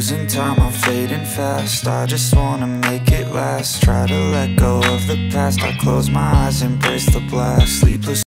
Losing time, I'm fading fast. I just wanna make it last. Try to let go of the past. I close my eyes, embrace the blast. Sleepless